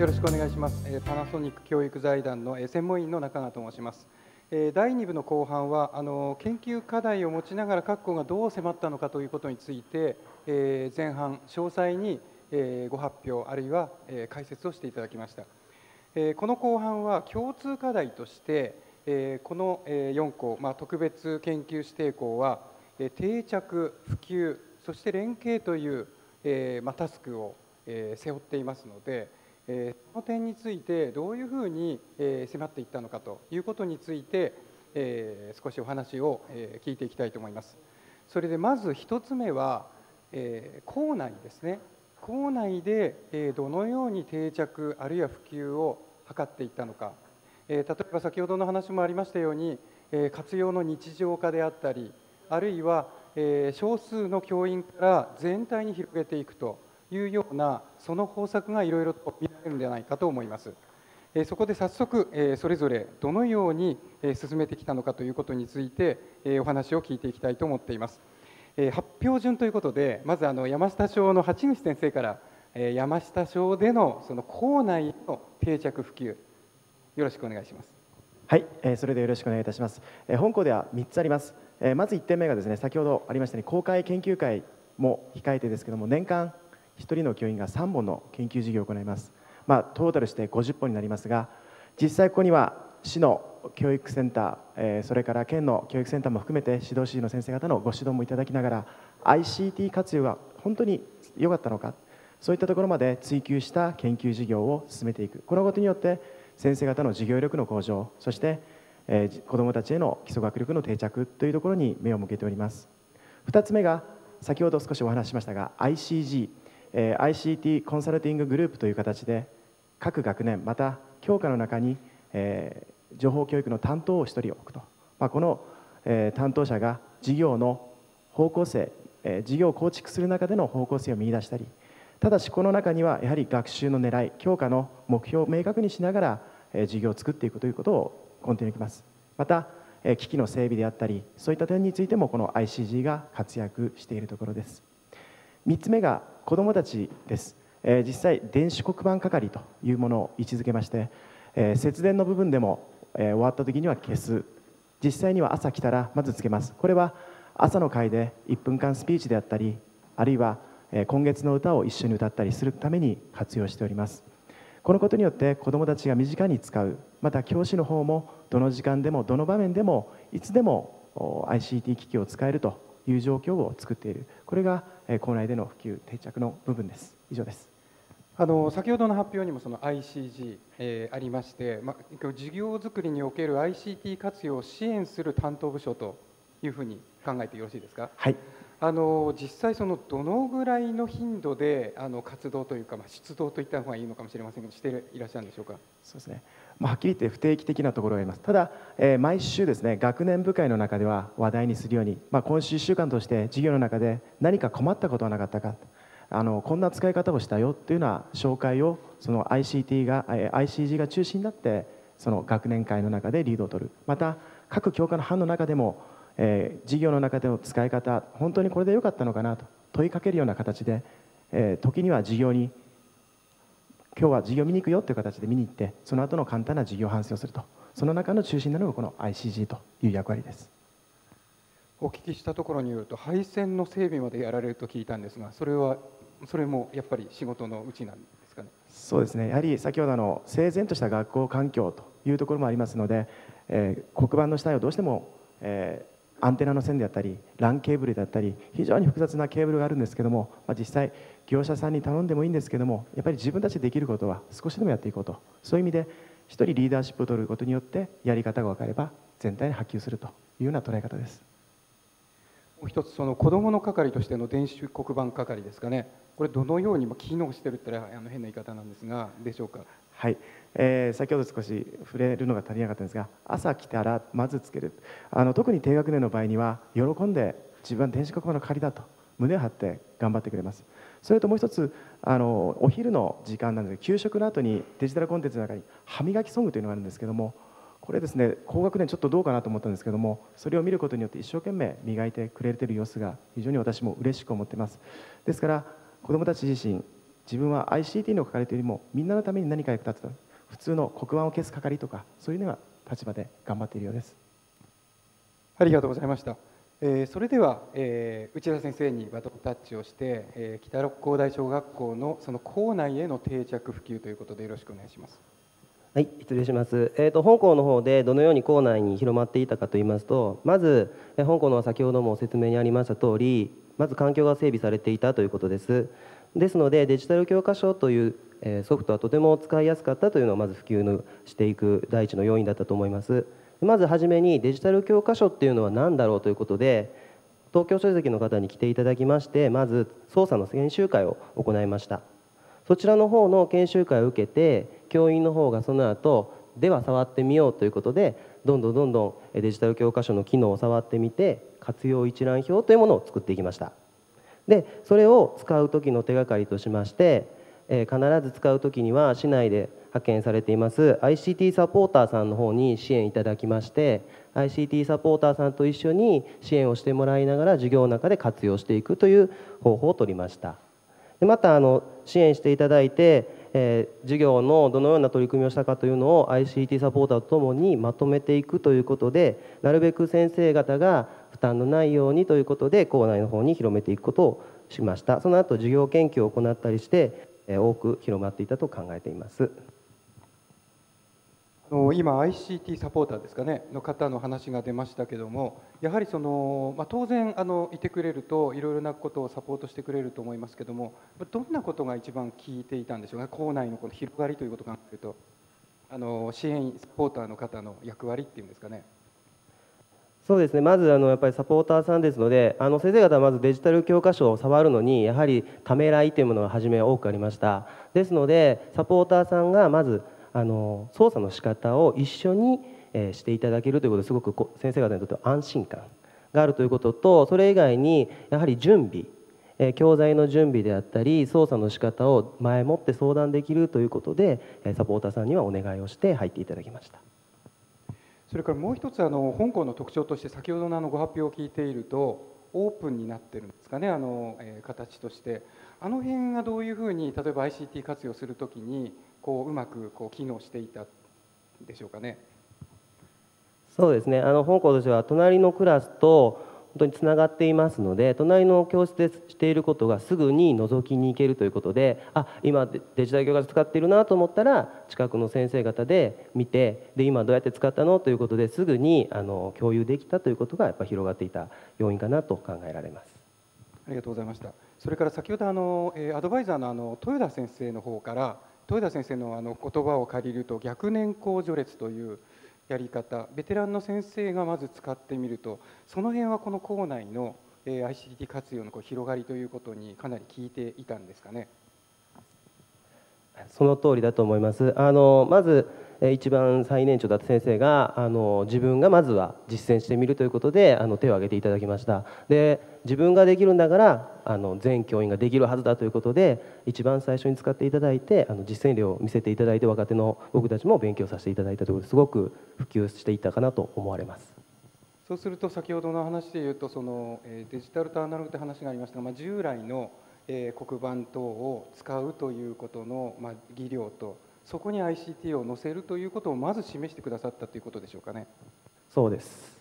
よろしくお願いします。パナソニック教育財団の専門員の中川と申します。第2部の後半はあの研究課題を持ちながら各校がどう迫ったのかということについて、前半詳細にご発表あるいは解説をしていただきました。この後半は共通課題として、この4校、まあ、特別研究指定校は定着、普及、そして連携という、まあ、タスクを背負っていますので、えーその点についてどういうふうにえ迫っていったのかということについて、え少しお話をえ聞いていきたいと思います。それでまず一つ目は、え校内ですね。校内でえどのように定着あるいは普及を図っていったのか、え例えば先ほどの話もありましたように、え活用の日常化であったりあるいは、え少数の教員から全体に広げていくと。いうようなその方策がいろいろと見られるのではないかと思います。えそこで早速、えーそれぞれどのようにえー進めてきたのかということについてえーお話を聞いていきたいと思っています。えー発表順ということでまずあの山下小の八口先生からえー山下小でのその校内の定着普及よろしくお願いします。はい、えーそれでよろしくお願いいたします。えー本校では3つあります。えーまず1点目がですね、先ほどありましたように公開研究会も控えてですけども、年間1人の教員が3本の研究事業を行います。まあトータルして50本になりますが、実際ここには市の教育センター、えーそれから県の教育センターも含めて指導主事の先生方のご指導もいただきながら ICT 活用が本当に良かったのかそういったところまで追求した研究事業を進めていく。このことによって先生方の授業力の向上そして、えー子どもたちへの基礎学力の定着というところに目を向けております。2つ目が先ほど少しお話ししましたが ICG、え ICT コンサルティンググループという形で各学年また教科の中に、え情報教育の担当を1人置くと、まあ、この、え担当者が事業の方向性、え事業を構築する中での方向性を見出したりただしこの中にはやはり学習の狙い教科の目標を明確にしながら、え事業を作っていくということを根底に置きます。また、え機器の整備であったりそういった点についてもこの ICG が活躍しているところです。3つ目が子どもたちです、えー実際電子黒板係というものを位置づけまして、えー節電の部分でも、えー終わった時には消す。実際には朝来たらまずつけます。これは朝の会で1分間スピーチであったりあるいはえー今月の歌を一緒に歌ったりするために活用しております。このことによって子どもたちが身近に使うまた教師の方もどの時間でもどの場面でもいつでも ICT 機器を使えるという状況を作っている。これがえー校内での普及定着の部分です。以上です。あの先ほどの発表にもその ICG、えーありまして、まあ、事業作りにおける ICT 活用を支援する担当部署というふうに考えてよろしいですか？はい。あの実際そのどのぐらいの頻度であの活動というか、まあ、出動といった方がいいのかもしれませんけどしていらっしゃるんでしょうか？そうですね、まあ、はっきり言って不定期的なところがあります。ただ、えー毎週ですね学年部会の中では話題にするように、まあ、今週1週間として授業の中で何か困ったことはなかったか。あのこんな使い方をしたよというような紹介をその ICT が、えー ICG が中心になってその学年会の中でリードを取る。また各教科の班の中でも、えー授業の中での使い方本当にこれで良かったのかなと問いかけるような形で、えー時には授業に今日は授業見に行くよという形で見に行ってその後の簡単な授業反省をすると。その中の中心なのがこの ICG という役割です。お聞きしたところによると配線の整備までやられると聞いたんですがそれはそれもやっぱり仕事のうちなんですかね？そうですね。やはり先ほどあの整然とした学校環境というところもありますので、えー黒板の下にはどうしても、えーアンテナの線であったり LAN ケーブルであったり非常に複雑なケーブルがあるんですけども、まあ、実際業者さんに頼んでもいいんですけどもやっぱり自分たちでできることは少しでもやっていこうと。そういう意味で一人リーダーシップを取ることによってやり方が分かれば全体に波及するというような捉え方です。もう一つその子どもの係としての電子黒板係ですかね。これどのようにまあ機能してるって言ったらあの変な言い方なんですがでしょうか？はい、えー先ほど少し触れるのが足りなかったんですが朝来たらまずつける。あの特に低学年の場合には喜んで自分は電子黒板の仮だと胸を張って頑張ってくれます。それともう一つあのお昼の時間なんで給食の後にデジタルコンテンツの中に歯磨きソングというのがあるんですけどもこれですね高学年ちょっとどうかなと思ったんですけどもそれを見ることによって一生懸命磨いてくれてる様子が非常に私も嬉しく思ってます。ですから子どもたち自身自分は ICT の係というよりもみんなのために何か役立つと。普通の黒板を消す係とかそういうような立場で頑張っているようですありがとうございました、えー、それでは、えー、内田先生にバトンタッチをして、えー、北六甲大小学校のその校内への定着普及ということでよろしくお願いしますはい、失礼します。えっ、ー、と本校の方でどのように校内に広まっていたかと言いますと、まず本校のは先ほども説明にありました通り、まず環境が整備されていたということです。ですのでデジタル教科書というソフトはとても使いやすかったというのをまず普及のしていく第一の要因だったと思います。まずはじめにデジタル教科書っていうのは何だろうということで東京書籍の方に来ていただきましてまず操作の研修会を行いました。そちらの方の研修会を受けて教員の方がその後では触ってみようということでどんどんどんどんデジタル教科書の機能を触ってみて活用一覧表というものを作っていきました。でそれを使う時の手がかりとしまして、えー、必ず使う時には市内で派遣されています ICT サポーターさんの方に支援いただきまして ICT サポーターさんと一緒に支援をしてもらいながら授業の中で活用していくという方法を取りました。でまたあの支援していただいて、えー、授業のどのような取り組みをしたかというのを ICT サポーターとともにまとめていくということでなるべく先生方が負担のないようにということで校内の方に広めていくことをしました。その後授業研究を行ったりして多く広まっていたと考えています。今 ICT サポーターですかねの方の話が出ましたけどもやはりその、まあ、当然あのいてくれるといろいろなことをサポートしてくれると思いますけどもどんなことが一番聞いていたんでしょうか？校内のこの広がりということを考えると。あの支援サポーターの方の役割っていうんですかね。そうですねまずあのやっぱりサポーターさんですのであの先生方はまずデジタル教科書を触るのにやはりためらいというものが初め多くありましたですのでサポーターさんがまずあの操作の仕方を一緒に、えしていただけるということですごく先生方にとっては安心感があるということとそれ以外にやはり準備教材の準備であったり操作の仕方を前もって相談できるということでサポーターさんにはお願いをして入っていただきました。それからもう一つあの香港の特徴として先ほどのあのご発表を聞いているとオープンになってるんですかねあの、えー、形としてあの辺がどういうふうに例えば ICT 活用するときにこううまくこう機能していたでしょうかね。そうですねあの香港としては隣のクラスと本当につながっていますので隣の教室でしていることがすぐに覗きに行けるということであ今デジタル教科書使っているなと思ったら近くの先生方で見てで今どうやって使ったのということですぐにあの共有できたということがやっぱ広がっていた要因かなと考えられます。ありがとうございましたそれから先ほどあのアドバイザーのあの豊田先生の方から豊田先生のあの言葉を借りると逆年功序列というやり方ベテランの先生がまず使ってみるとその辺はこの校内の ICT 活用のこう広がりということにかなり効いていたんですかね。その通りだと思います。あのまず一番最年長だった先生があの自分がまずは実践してみるということであの手を挙げていただきました。で自分ができるんだからあの全教員ができるはずだということで一番最初に使っていただいてあの実践例を見せていただいて若手の僕たちも勉強させていただいたとことですごく普及していったかなと思われます。そうすると先ほどの話でいうとそのデジタルとアナログという話がありましたが、まあ、従来の黒板等を使うということの、まあ、技量とそこに ICT を載せるということをまず示してくださったということでしょうかね。そうです。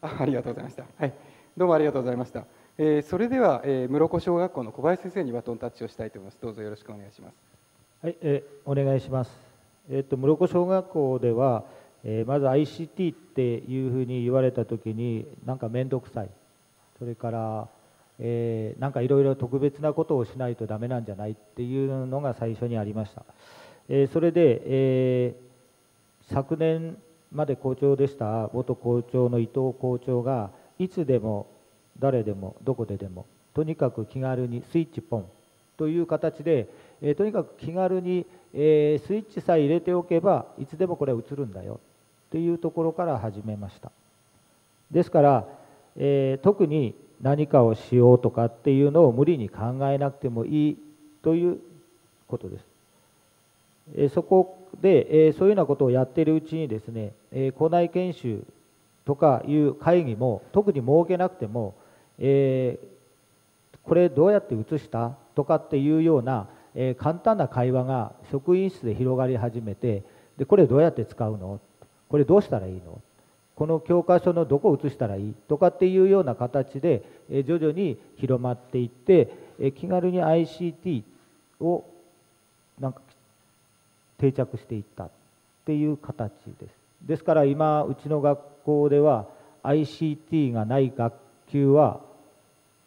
あありがとうございました。はい、どうもありがとうございました。えー、それでは、えー、室子小学校の小林先生にバトンタッチをしたいと思います。どうぞよろしくお願いします。はい、えー、お願いします。えっ、と室子小学校では、えー、まず ICT っていうふうに言われたときになんか面倒くさい。それから、えー、なんかいろいろ特別なことをしないとダメなんじゃないっていうのが最初にありました。えそれで、え昨年まで校長でした元校長の伊藤校長がいつでも誰でもどこででもとにかく気軽にスイッチポンという形で、えとにかく気軽に、えスイッチさえ入れておけばいつでもこれは映るんだよというところから始めました。ですから、え特に何かをしようとかっていうのを無理に考えなくてもいいということです。そこでえそういうようなことをやっているうちにですねえ校内研修とかいう会議も特に設けなくてもえこれどうやって移したとかっていうようなえ、簡単な会話が職員室で広がり始めてでこれどうやって使うの？これどうしたらいいの？この教科書のどこを写したらいい？とかっていうような形で、え、徐々に広まっていって、え、気軽に ICT をなんか定着していったっていう形です。ですから今うちの学校では ICT がない学級は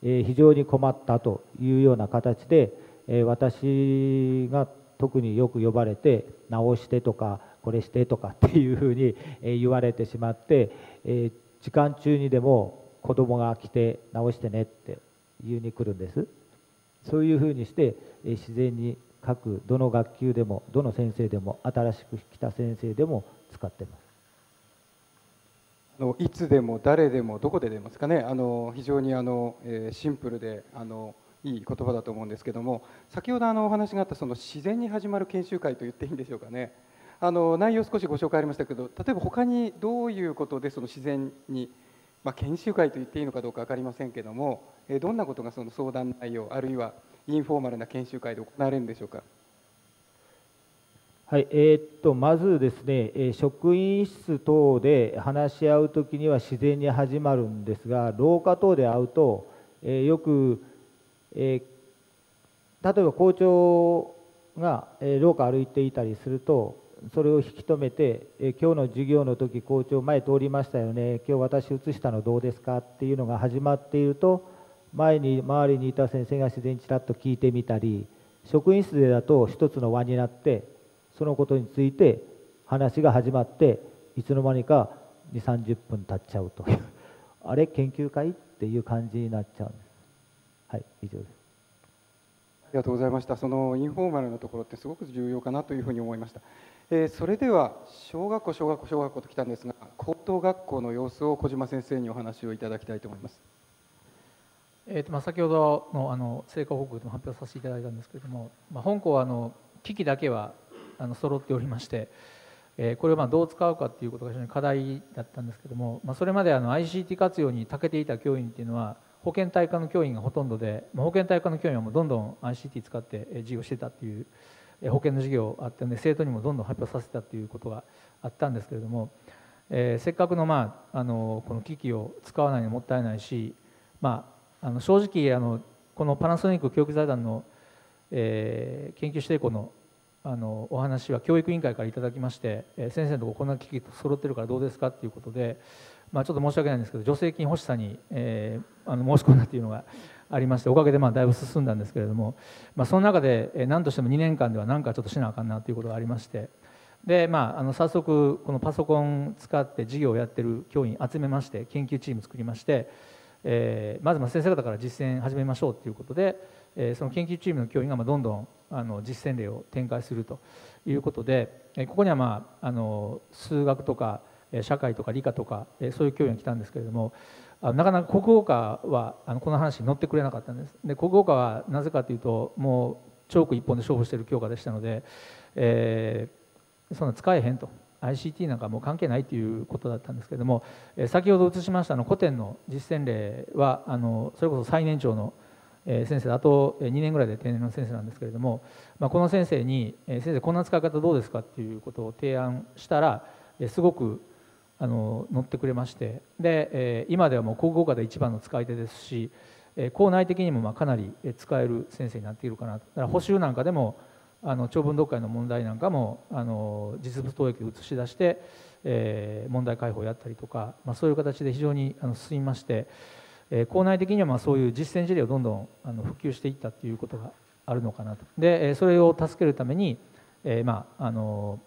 非常に困ったというような形で私が特によく呼ばれて直してとかこれしてとかっていうふうに言われてしまって時間中にでも子供が来て直してねって言いに来るんですそういうふうにして自然に各どの学級でもどの先生でも新しく来た先生でも使ってます。あのいつでも誰でもどこで出ますかね。あの非常にあの、えー、シンプルであのいい言葉だと思うんですけども。先ほどあのお話があったその自然に始まる研修会と言っていいんでしょうかね。あの内容少しご紹介ありましたけど例えば他にどういうことでその自然に、まあ、研修会と言っていいのかどうか分かりませんけども、えー、どんなことがその相談内容あるいはインフォーマルな研修会で行われるんでしょうか？はいえー、っとまずですね、職員室等で話し合うときには自然に始まるんですが、廊下等で会うと、えー、よく、えー、例えば校長が、え、廊下歩いていたりすると、それを引き止めて、え今日の授業の時校長、前通りましたよね、今日私、写したのどうですかっていうのが始まっていると、前に周りにいた先生が自然にちらっと聞いてみたり、職員室でだと一つの輪になって、そのことについて話が始まっていつの間にか2 3 0分経っちゃうと。い うあれ？研究会？っていう感じになっちゃうんです。はい以上です。ありがとうございました。そのインフォーマルなところってすごく重要かなというふうに思いました、えー、それでは小学校小学校小学校ときたんですが高等学校の様子を小島先生にお話をいただきたいと思います。えーとまあ、先ほどのあの成果報告でも発表させていただいたんですけれども、まあ、本校はあの機器だけはあの揃っておりまして、えこれをまあどう使うかということが非常に課題だったんですけども、まあ、それまであの ICT 活用に長けていた教員っていうのは保健体科の教員がほとんどで、まあ、保健体科の教員はもうどんどん ICT 使って授業してたっていう保険の授業あったので生徒にもどんどん発表させたということがあったんですけれども、えー、せっかくの,、まあ、あのこの機器を使わないのもったいないし、まあ、あの正直あのこのパナソニック教育財団の、えー、研究指定校のあのお話は教育委員会からいただきまして、え先生のとここんな機器揃ってるからどうですかっていうことで、まあ、ちょっと申し訳ないんですけど助成金欲しさに、えー、あの申し込んだっていうのがありましておかげでまあだいぶ進んだんですけれども、まあ、その中で、え何としても2年間では何かちょっとしなあかんなということがありましてで、まあ、あの早速このパソコン使って授業をやってる教員集めまして研究チーム作りまして、えー、まずま先生方から実践始めましょうということで、えー、その研究チームの教員がまあどんどんあの実践例を展開するということでえここには、まあ、あの数学とか社会とか理科とかえそういう教員が来たんですけれどもあなかなか国語科はあのこの話に乗ってくれなかったんです。で国語科はなぜかというともうチョーク一本で勝負している教科でしたので、えー、そんな使えへんと。ICT なんかもう関係ないということだったんですけれどもえ先ほど映しましたの古典の実践例はあのそれこそ最年長の先生あと2年ぐらいで定年の先生なんですけれども、まあ、この先生に「先生こんな使い方どうですか?」っていうことを提案したらすごくあの乗ってくれましてで今ではもう国語科で一番の使い手ですし校内的にもまあかなり使える先生になっているかなだから補習なんかでもあの長文読解の問題なんかもあの実物投影を映し出して、えー、問題解放をやったりとか、まあ、そういう形で非常にあの進みまして。え校内的にはまあそういう実践事例をどんどんあの普及していったということがあるのかなとでそれを助けるために、えまああの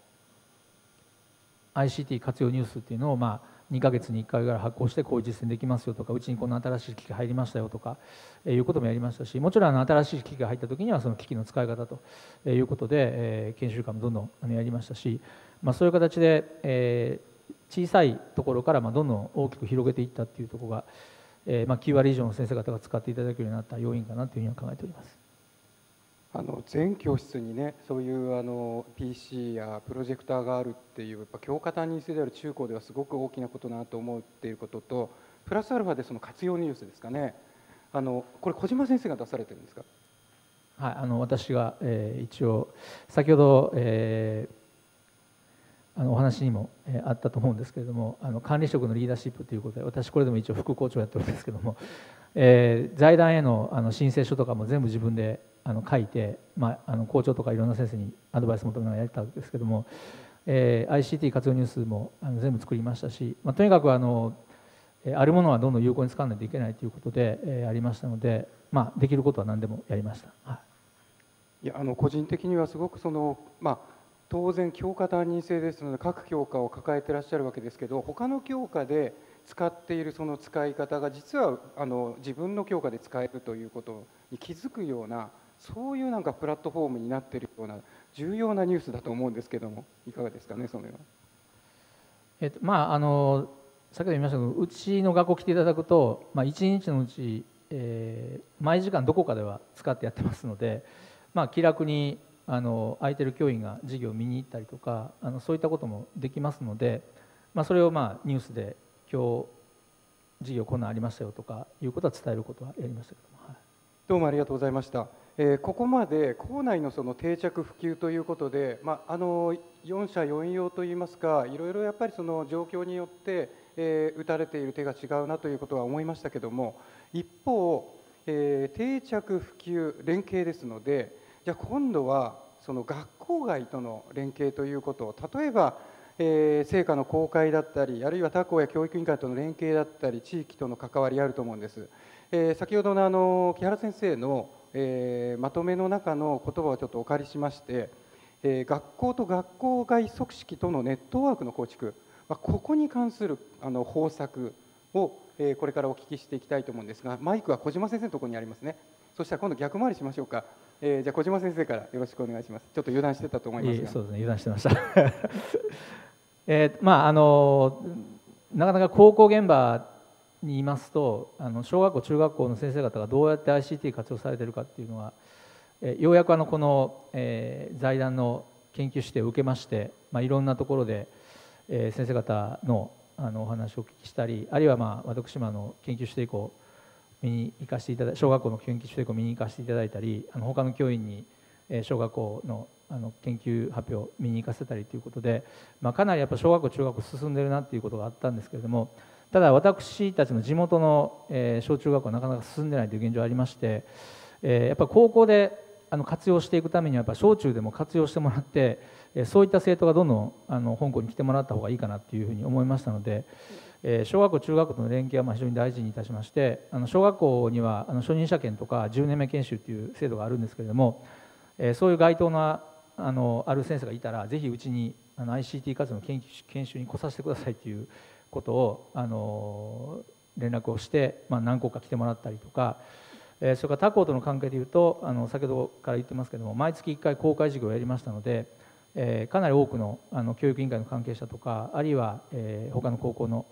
ICT 活用ニュースっていうのをまあ2ヶ月に1回ぐらい発行してこういう実践できますよとかうちにこんな新しい機器入りましたよとか、えいうこともやりましたしもちろん新しい機器が入った時にはその機器の使い方ということで、え研修会もどんどんやりましたし、まあ、そういう形で、え小さいところからまどんどん大きく広げていったっていうところが、え、まあ、9割以上の先生方が使っていただけるようになった要因かなというふうには考えております。あの全教室にねそういうあの PC やプロジェクターがあるっていうやっぱ教科担任制である中高ではすごく大きなことだなと思うっていうこととプラスアルファでその活用ニュースですかね。あのこれ小島先生が出されてるんですか？はい、あの私が、えー、一応先ほど、えー、あのお話にも、え、あったと思うんですけれどもあの管理職のリーダーシップということで私これでも一応副校長やってるんですけども、えー、財団へのあの申請書とかも全部自分であの書いて、まあ、あの校長とかいろんな先生にアドバイス求めながらやったんですけども、えー、ICT 活用ニュースもあの全部作りましたし、まあ、とにかくあのあるものはどんどん有効に使わないといけないということで、えー、ありましたので、まあ、できることは何でもやりました。はいいやあの個人的にはすごくその、まあ、当然教科担任制ですので各教科を抱えてらっしゃるわけですけど他の教科で使っているその使い方が実はあの自分の教科で使えるということに気づくようなそういうなんかプラットフォームになっているような重要なニュースだと思うんですけどもいかがですかねそのような。えっとまああの先ほど言いましたけどうちの学校来ていただくと、まあ、1日のうち、えー、毎時間どこかでは使ってやってますので。まあ、気楽にあの空いてる教員が授業を見に行ったりとかあのそういったこともできますので、まあ、それをまあニュースで今日授業こんなんありましたよとかいうことは伝えることはやりましたけども、はい、どうもありがとうございました。えー、ここまで校内のその定着普及ということで、まあ、あの4社4用といいますかいろいろやっぱりその状況によって、えー、打たれている手が違うなということは思いましたけども一方、えー、定着普及連携ですのでじゃあ今度はその学校外との連携ということを例えば、えー、成果の公開だったりあるいは他校や教育委員会との連携だったり地域との関わりあると思うんです、えー、先ほどのあの木原先生の、えー、まとめの中の言葉をちょっとお借りしまして、え学校と学校外組織とのネットワークの構築、まあ、ここに関するあの方策を、えこれからお聞きしていきたいと思うんですがマイクは小島先生のところにありますね。そしたら今度逆回りしましょうか。えー、じゃあ小島先生からよろしくお願いします。ちょっと油断してたと思いますが。そうですね、油断してました。えー、まああのなかなか高校現場にいますと、あの小学校中学校の先生方がどうやって ICT 活用されてるかっていうのは、えー、ようやくあのこの、えー、財団の研究指定を受けまして、まあいろんなところで、えー、先生方のあのお話をお聞きしたり、あるいはまあ私もあの研究指定以降見に行かせていただ小学校の研究所で見に行かせていただいたりあの他の教員に小学校のあの研究発表を見に行かせたりということで、まあ、かなりやっぱ小学校中学校進んでるなっていうことがあったんですけれどもただ私たちの地元の、え、小中学校はなかなか進んでないという現状ありまして、え、やっぱ高校であの活用していくためにはやっぱ小中でも活用してもらって、え、そういった生徒がどんどんあの本校に来てもらった方がいいかなっていうふうに思いましたので。小学校、中学校との連携はま非常に大事にいたしましてあの小学校にはあの初任者権とか10年目研修という制度があるんですけれどもそういう該当のあのある先生がいたらぜひうちにあの ICT 活動の研研修に来させてくださいということをあの連絡をして、まあ、何校か来てもらったりとかそれから他校との関係でいうとあの先ほどから言ってますけども毎月1回公開授業をやりましたので、え、かなり多くのあの教育委員会の関係者とかあるいは、え、他の高校の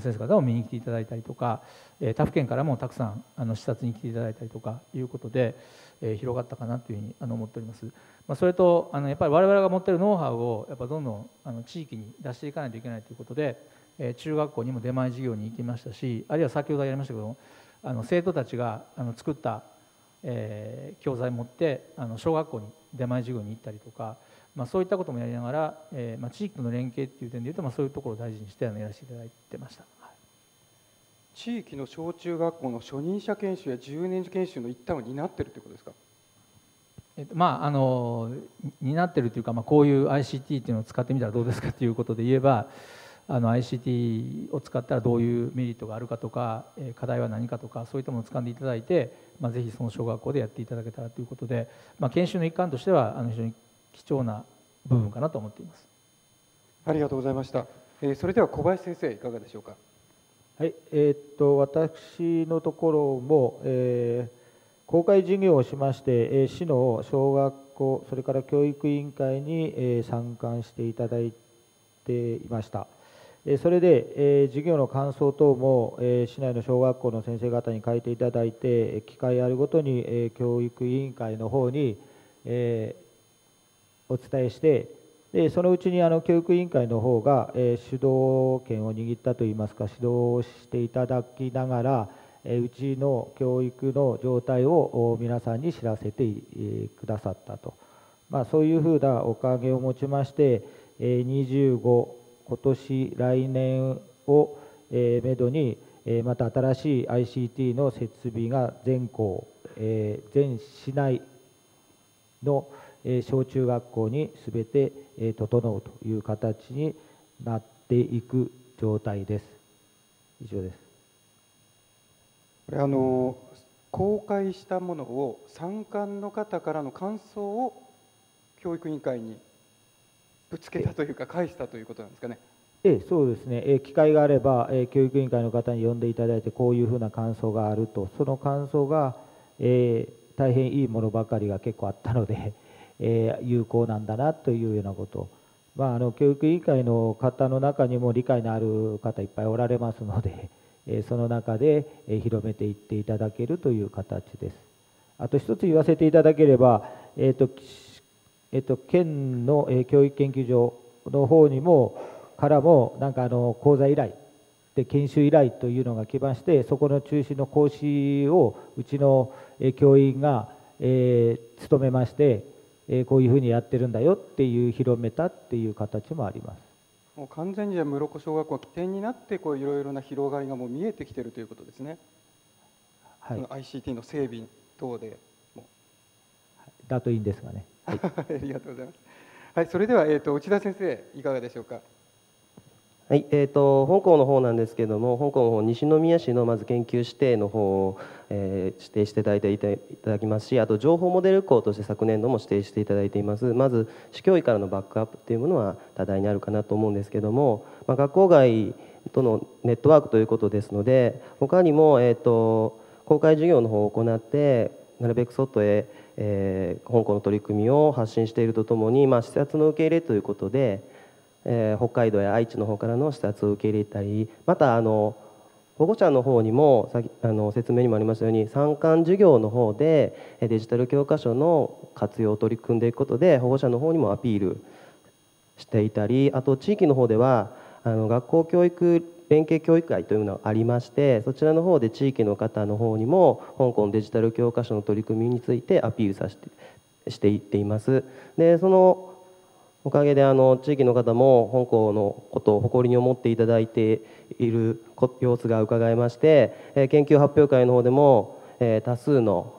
先生方を見に来ていただいたりとか他府県からもたくさんあの視察に来ていただいたりとかいうことで広がったかなというふうに思っております。まあ、それとあのやっぱり我々が持っているノウハウをやっぱどんどんあの地域に出していかないといけないということで中学校にも出前授業に行きましたしあるいは先ほどやりましたけどあの生徒たちがあの作った、えー、教材持ってあの小学校に出前授業に行ったりとかまあ、そういったこともやりながら、えーまあ、地域との連携っていう点でいうと、まあ、そういうところを大事にしてやらせていただいてました、はい、地域の小中学校の初任者研修や10年次研修の一端を担ってるということですか？えっと、まああの担ってるというか、まあ、こういう ICT っていうのを使ってみたらどうですかということで言えばあの ICT を使ったらどういうメリットがあるかとか課題は何かとかそういったものを掴んでいただいて、まあ、ぜひその小学校でやっていただけたらということで、まあ、研修の一環としてはあの非常に貴重な部分かなと思っています。ありがとうございました、えー、それでは小林先生いかがでしょうか？はいえー、っと私のところも、えー、公開事業をしまして、えー、市の小学校それから教育委員会に、えー、参観していただいていました。それで、えー、授業の感想等も、えー、市内の小学校の先生方に書いていただいて機会あるごとに、えー、教育委員会の方に、えお伝えしてでそのうちにあの教育委員会の方が、え、主導権を握ったといいますか指導していただきながら、うちの教育の状態を皆さんに知らせてくださったと、まあ、そういうふうなおかげをもちまして25今年来年をめどにまた新しい ICT の設備が全校全市内の小中学校に全て整うという形になっていく状態です。以上です。これあの公開したものを参観の方からの感想を教育委員会にぶつけたというか返したということなんですかね。ええ、そうですね、え機会があれば、え教育委員会の方に呼んでいただいてこういうふうな感想があると。その感想が、えー、大変いいものばかりが結構あったので、え、有効なんだなというようなこと、まあ、あの教育委員会の方の中にも理解のある方いっぱいおられますので、えその中で、広めていっていただけるという形です。あと一つ言わせていただければ、えーとえーと、県の、教育研究所の方にもからもなんかあの講座依頼で研修依頼というのが来ましてそこの中心の講師をうちの教員が、えー、務めまして、えー、こういうふうにやってるんだよっていう広めたっていう形もあります。もう完全に室子小学校起点になってこういろいろな広がりがもう見えてきているということですね。はい、ICT の整備等でも。だといいんですがね。はい、ありがとうございます。はい、それではえっ、ー、と内田先生いかがでしょうか。はいえーと、本校の方なんですけども本校の方西宮市のまず研究指定の方を、えー、指定していただいていただきますしあと情報モデル校として昨年度も指定していただいています。まず市教委からのバックアップというものは多大にあるかなと思うんですけども、まあ、学校外とのネットワークということですので他にも、えーと、公開授業の方を行ってなるべく外へ、えー、本校の取り組みを発信しているとともに、まあ、視察の受け入れということでえー、北海道や愛知の方からの視察を受け入れたりまたあの保護者の方にもさあの説明にもありましたように参観授業の方でデジタル教科書の活用を取り組んでいくことで保護者の方にもアピールしていたりあと地域の方ではあの学校教育連携教育会というのがありましてそちらの方で地域の方の方にも香港デジタル教科書の取り組みについてアピールさせてしていっています。でそのおかげであの地域の方も本校のことを誇りに思っていただいている様子が伺えまして、え研究発表会の方でも、え多数の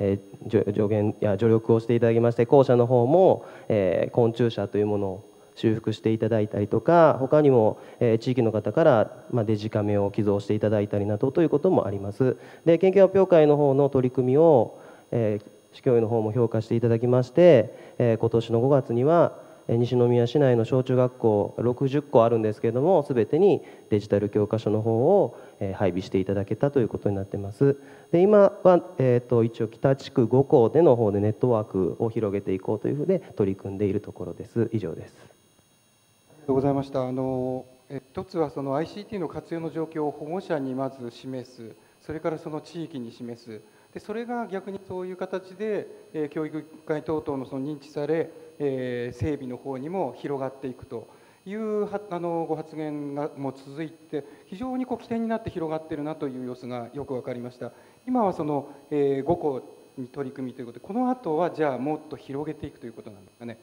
え助言や助力をしていただきまして校舎の方も、え昆虫舎というものを修復していただいたりとか他にも、え地域の方から、まデジカメを寄贈していただいたりなどということもあります。で研究発表会の方の取り組みを、え市教委の方も評価していただきまして、えー、今年の5月には西宮市内の小中学校60校あるんですけれども全てにデジタル教科書の方を配備していただけたということになってます。で今は、えーと、一応北地区5校での方でネットワークを広げていこうというふうで取り組んでいるところです。以上です。ありがとうございました。あの一つはその ICT の活用の状況を保護者にまず示す。それからその地域に示す。でそれが逆にそういう形で、え教育委員会等々のその認知され、え整備の方にも広がっていくというあのご発言がも続いて非常にこう起点になって広がっているなという様子がよく分かりました今はその、え5個に取り組みということでこの後はじゃあもっと広げていくということなんですかね。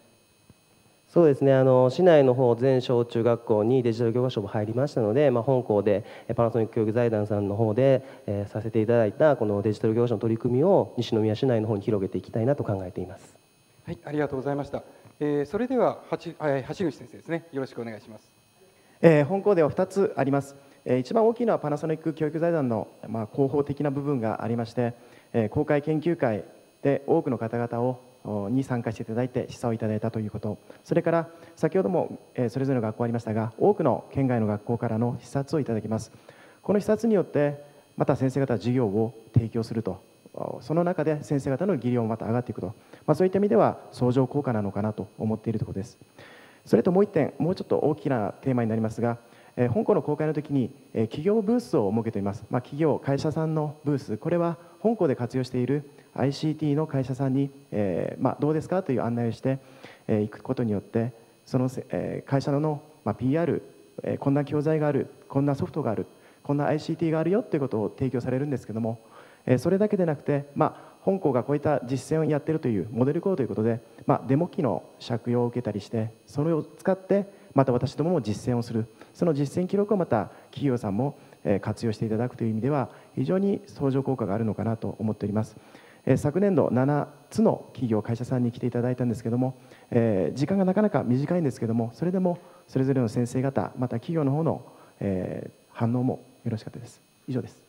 そうですねあの市内の方全小中学校にデジタル教科書も入りましたので、まあ、本校でパナソニック教育財団さんの方で、えー、させていただいたこのデジタル教科書の取り組みを西宮市内の方に広げていきたいなと考えています。はいありがとうございました。えー、それでは橋橋口先生ですねよろしくお願いします。えー、本校では2つあります。えー、一番大きいのはパナソニック教育財団のまあ広報的な部分がありまして、えー、公開研究会で多くの方々をに参加していただいて示唆をいただいたということ。それから先ほどもそれぞれの学校ありましたが多くの県外の学校からの視察をいただきます。この視察によってまた先生方授業を提供すると。その中で先生方の技量もまた上がっていくと、まあ、そういった意味では相乗効果なのかなと思っているところです。それともう一点もうちょっと大きなテーマになりますが本校の公開の時に企業ブースを設けています、まあ、企業会社さんのブース。これは本校で活用している ICT の会社さんに、えーまあ、どうですか？という案内をしてい、えー、くことによってその、えー、会社の、まあ、PR、えー、こんな教材があるこんなソフトがあるこんな ICT があるよということを提供されるんですけどもそれだけでなくて、まあ、本校がこういった実践をやっているというモデル校ということで、まあ、デモ機の借用を受けたりしてそれを使ってまた私どもも実践をする。その実践記録をまた企業さんも活用していただくという意味では非常に相乗効果があるのかなと思っております。昨年度7つの企業会社さんに来ていただいたんですけども時間がなかなか短いんですけどもそれでもそれぞれの先生方また企業の方の反応もよろしかったです。以上です。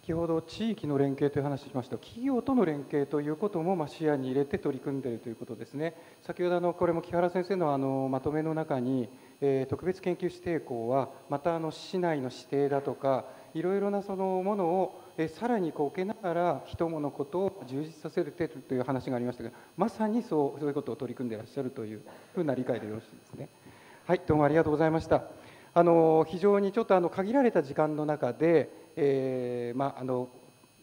先ほど地域の連携という話をしました。企業との連携ということも視野に入れて取り組んでいるということですね。先ほどあのこれも木原先生のあのまとめの中に、えー、特別研究指定校はまたあの市内の指定だとかいろいろなそのものをえさらにこう受けながら人ものことを充実させてるという話がありましたがまさにそうそういうことを取り組んでいらっしゃるというふうな理解でよろしいですね。はいどうもありがとうございました。あの非常にちょっとあの限られた時間の中で、えー、まああの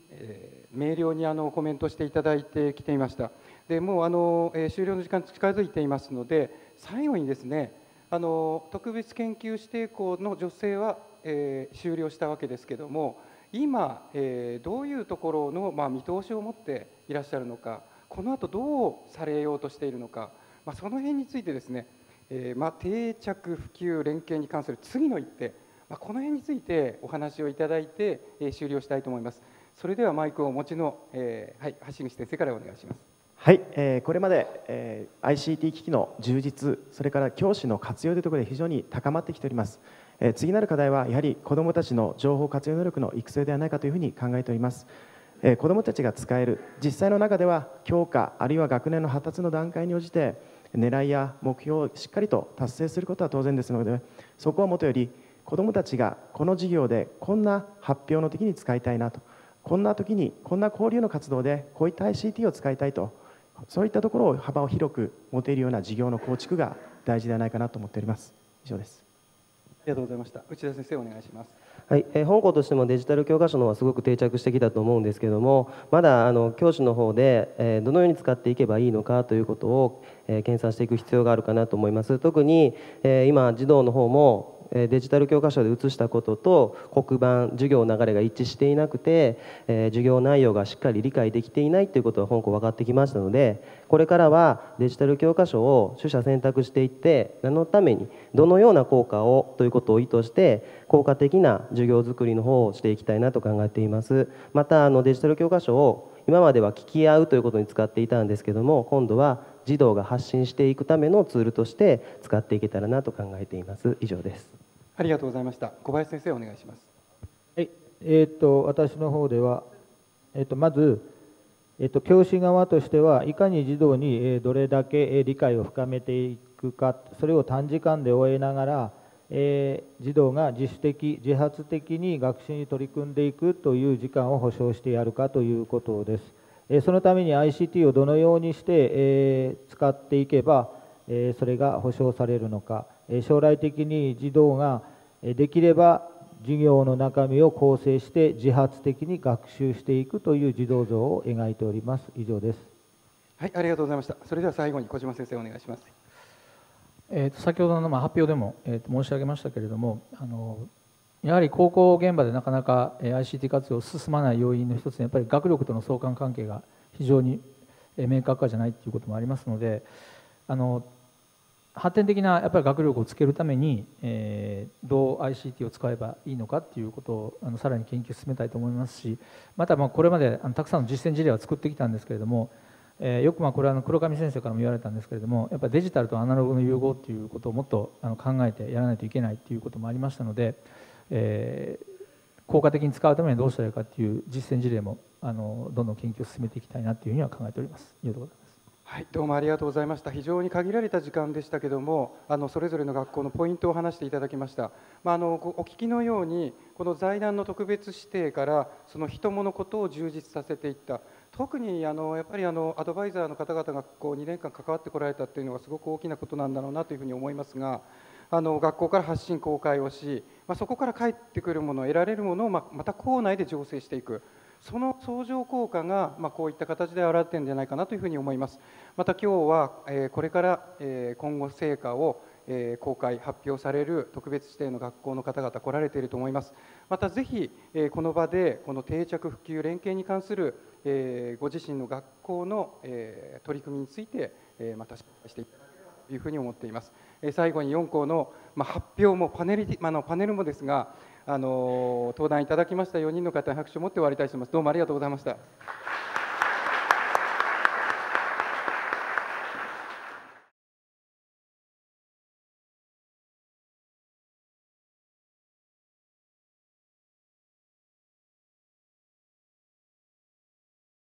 えー、明瞭にあのコメントしていただいてきていましたでもうあの、えー、終了の時間近づいていますので最後にですねあの特別研究指定校の女性は、えー、終了したわけですけども今、えー、どういうところの、まあ、見通しを持っていらっしゃるのかこの後どうされようとしているのか、まあ、その辺についてですねえー、まあ、定着普及連携に関する次の一手、まあ、この辺についてお話をいただいて、えー、終了したいと思います。それではマイクをお持ちの、えー、はい、橋口先生からお願いします。はい、えー、これまで、えー、ICT 機器の充実それから教師の活用というところで非常に高まってきております、え、次なる課題はやはり子どもたちの情報活用能力の育成ではないかというふうに考えております。え子どもたちが使える実際の中では教科あるいは学年の発達の段階に応じて狙いや目標をしっかりと達成することは当然ですのでそこはもとより子どもたちがこの授業でこんな発表の時に使いたいなとこんな時にこんな交流の活動でこういった ICT を使いたいとそういったところを幅を広く持てるような事業の構築が大事ではないかなと思っております。以上です。りがとうございました。内田先生お願いします。はい、えー、本校としてもデジタル教科書の方はすごく定着してきたと思うんですけどもまだあの教師の方で、えー、どのように使っていけばいいのかということを、えー、検査していく必要があるかなと思います。特に、えー、今児童の方もデジタル教科書で写したことと黒板授業の流れが一致していなくて、え授業内容がしっかり理解できていないということは本校分かってきましたのでこれからはデジタル教科書を取捨選択していって何のためにどのような効果をということを意図して効果的な授業づくりの方をしていきたいなと考えています。またあのデジタル教科書を今までは聞き合うということに使っていたんですけども今度は児童が発信していくためのツールとして使っていけたらなと考えています。以上です。ありがとうございました。小林先生お願いします。はい。えー、っと私の方では、えー、っとまず、えー、っと教師側としてはいかに児童に、えどれだけ理解を深めていくかそれを短時間で終えながらえー、児童が自主的、自発的に学習に取り組んでいくという時間を保障してやるかということです。そのために ICT をどのようにして使っていけばそれが保障されるのか将来的に児童ができれば授業の中身を構成して自発的に学習していくという児童像を描いております。以上です。はいありがとうございました。それでは最後に小島先生お願いします。えー、と先ほどのまあ発表でも、えー、と申し上げましたけれどもあのやはり高校現場でなかなか ICT 活用進まない要因の一つにやっぱり学力との相関関係が非常に明確化じゃないということもありますのであの発展的なやっぱり学力をつけるために、えー、どう ICT を使えばいいのかということをあのさらに研究進めたいと思いますしまたまこれまであのたくさんの実践事例は作ってきたんですけれども、えー、よくまあこれはあの黒上先生からも言われたんですけれどもやっぱデジタルとアナログの融合ということをもっとあの考えてやらないといけないということもありましたので、えー、効果的に使うためにどうしたらいいかという実践事例もあのどんどん研究を進めていきたいなというふうには考えております。以上でございますはい、どうもありがとうございました。非常に限られた時間でしたけども、あのそれぞれの学校のポイントを話していただきました。まあ、あのお聞きのように、この財団の特別指定からその人物ことを充実させていった。特にあのやっぱりあのアドバイザーの方々がこう2年間関わってこられたというのがすごく大きなことなんだろうなというふうに思いますが。あの学校から発信公開をし、まあ、そこから返ってくるもの得られるものをまた校内で醸成していく。その相乗効果が、まあ、こういった形で表れてるんじゃないかなというふうに思います。また今日は、えー、これから、えー、今後成果をえー公開発表される特別指定の学校の方々来られていると思います。またぜひ、えーこの場でこの定着普及連携に関する、えーご自身の学校の、えー取り組みについて、えーまた紹介していただければというふうに思っています。最後に4校の、まあ、発表もパネルあのパネルもですがあの登壇いただきました4人の方に拍手を持って終わりたいと思います。どうもありがとうございました。